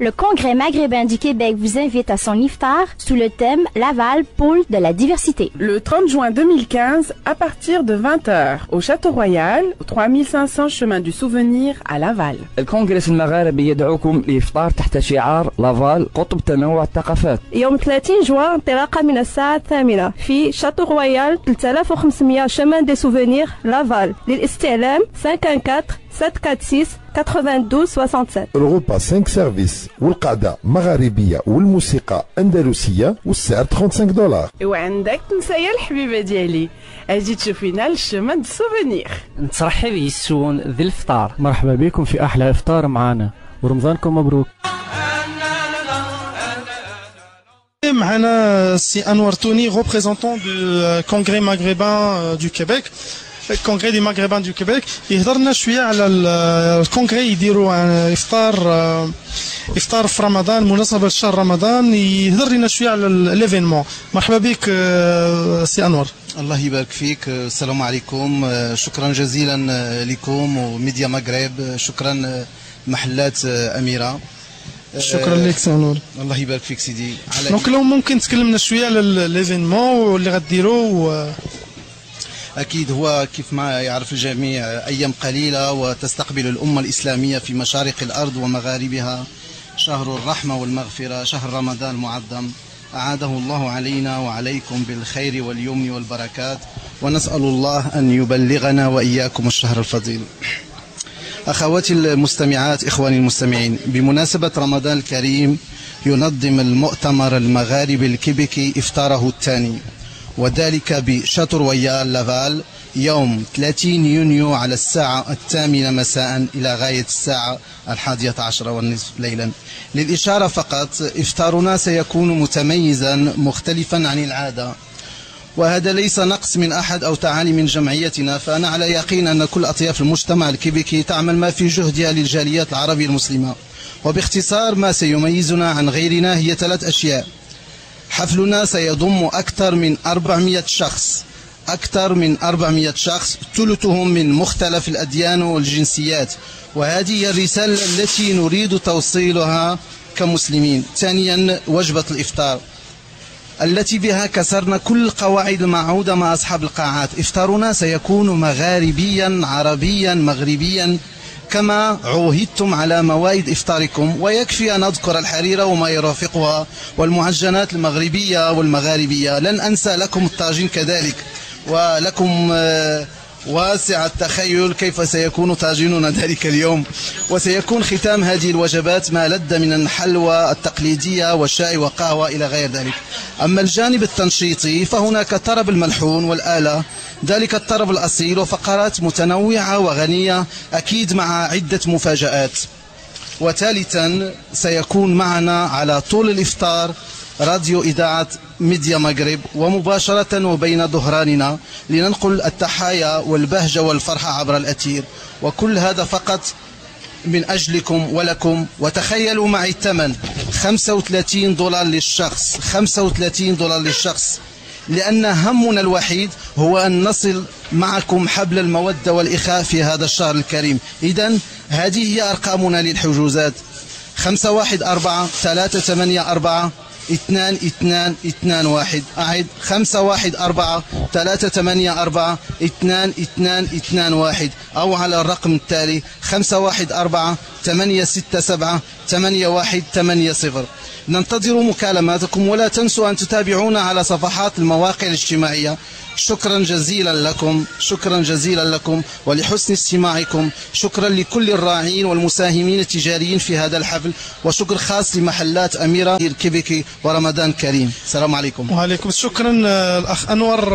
Le Congrès maghrébin du Québec vous invite à son iftar sous le thème Laval, pôle de la diversité. Le 30 juin 2015, à partir de 20h, au Château Royal, au 3500 chemin du Souvenir à Laval. الكونغرس المغاربي يدعوكم لإفطار تحت شعار لافال قطب تنوع الثقافات يوم 30 جوان انطلاقة من الساعة الثامنة في شاتو رويال 3500 شمان دي سوفينير لافال للاستعلام 514 746 92 67 ال repas 5 services والقعدة مغاربية والموسيقى أندلسية والسعر 35 دولار. وعندك تنسايا الحبيبة ديالي. أجي تشوفينا ال chemin du Souvenir نترحب يسون ذي الفطار. مرحبا بكم في أحلى إفطار معنا ورمضانكم مبروك. معنا سي انور توني représentant du congrès maghrébin du Québec. ال congrès des maghrébins du Québec يهضر لنا شوية على ال congrès يديروا إفطار إفطار في رمضان مناسبة لشهر رمضان. يهضر لنا شوية على l'événement مرحبا بك سي أنور. الله يبارك فيك السلام عليكم. شكرا جزيلا لكم و Médias Maghreb. شكرا محلات أميرة. شكرا لك سي أنور. الله يبارك فيك سيدي. donc لو ممكن تكلمنا شوية على ليفينمون واللي غديروا أكيد هو كيف ما يعرف الجميع أيام قليلة وتستقبل الأمة الإسلامية في مشارق الأرض ومغاربها. شهر الرحمة والمغفرة شهر رمضان المعظم. أعاده الله علينا وعليكم بالخير واليمن والبركات. ونسأل الله أن يبلغنا وإياكم الشهر الفضيل. أخواتي المستمعات إخواني المستمعين بمناسبة رمضان الكريم ينظم المؤتمر المغاربي الكيبيكي إفطاره الثاني. وذلك بشاتو رويال لافال يوم 30 يونيو على الساعة الثامنة مساء إلى غاية الساعة الحادية عشرة والنصف ليلا. للإشارة فقط إفطارنا سيكون متميزا مختلفا عن العادة. وهذا ليس نقص من أحد أو تعالي من جمعيتنا فأنا على يقين أن كل أطياف المجتمع الكيبيكي تعمل ما في جهدها للجاليات العربية المسلمة. وباختصار ما سيميزنا عن غيرنا هي ثلاث أشياء. حفلنا سيضم أكثر من 400 شخص. أكثر من 400 شخص ثلثهم من مختلف الأديان والجنسيات. وهذه هي الرسالة التي نريد توصيلها كمسلمين. ثانيا وجبة الإفطار. التي بها كسرنا كل القواعد المعهودة مع أصحاب القاعات. إفطارنا سيكون مغاربيا عربيا مغربيا. كما عوهدتم على موائد إفطاركم ويكفي أن أذكر الحريرة وما يرافقها والمعجنات المغربية والمغاربية. لن أنسى لكم الطاجين كذلك ولكم واسع التخيل كيف سيكون طاجيننا ذلك اليوم. وسيكون ختام هذه الوجبات ما لد من الحلوى التقليدية والشاي وقهوة إلى غير ذلك. أما الجانب التنشيطي فهناك الطرب الملحون والآلة ذلك الطرب الأصيل وفقرات متنوعة وغنية أكيد مع عدة مفاجآت. وثالثا سيكون معنا على طول الإفطار راديو إذاعة ميديا مغرب ومباشرة وبين ظهراننا لننقل التحايا والبهجة والفرحة عبر الأثير. وكل هذا فقط من أجلكم ولكم. وتخيلوا معي الثمن. 35 دولار للشخص. 35 دولار للشخص. لأن همنا الوحيد هو أن نصل معكم حبل المودة والإخاء في هذا الشهر الكريم. إذا هذه هي أرقامنا للحجوزات. خمسة واحد أربعة ثلاثة ثمانية أربعة اثنان اثنان اثنان واحد. أعد خمسة واحد أربعة ثلاثة ثمانية أربعة اثنان اثنان اثنان واحد. أو على الرقم التالي خمسة واحد أربعة ثمانية ستة سبعة ثمانية واحد ثمانية صفر. ننتظر مكالماتكم ولا تنسوا أن تتابعونا على صفحات المواقع الاجتماعية. شكرا جزيلا لكم شكرا جزيلا لكم ولحسن استماعكم. شكرا لكل الراعين والمساهمين التجاريين في هذا الحفل. وشكر خاص لمحلات أميرة الكيبيكي ورمضان كريم. السلام عليكم. وعليكم شكرا الأخ أنور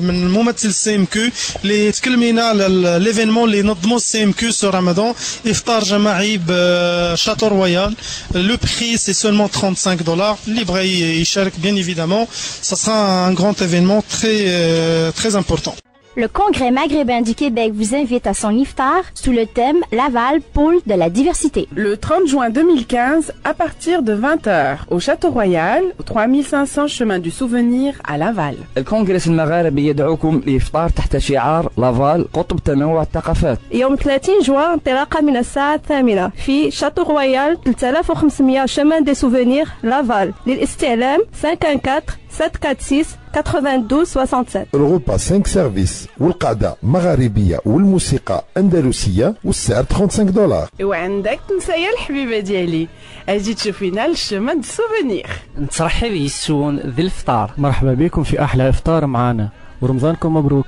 من ممثل ال CMQ اللي تكلمينا على l'événement اللي نظموا ال CMQ ce رمضان إفطار جماعي Euh, Château Royal. Le prix, c'est seulement 35 dollars. Libre et bien évidemment. Ça sera un grand événement très, euh, très important. Le Congrès maghrébin du Québec vous invite à son iftar sous le thème Laval, pôle de la diversité. Le 30 juin 2015, à partir de 20h, au Château Royal, au 3500 chemin du Souvenir à Laval. الكونغرس المغاربي يدعوكم لإفطار تحت شعار لافال قطب تنوع الثقافات يوم 30 جوان انطلاقة من الساعة الثامنة في شاتو رويال 3500 chemin des souvenirs لافال للاستعلام 514 746 92 67 ال repas 5 services والقعدة مغاربية والموسيقى أندلسية والسعر 35 دولار. وعندك تنسايا الحبيبة ديالي. أجي تشوفينا لل chemin du Souvenir نترحب يسون ذي الفطار. مرحبا بكم في أحلى إفطار معنا. ورمضانكم مبروك.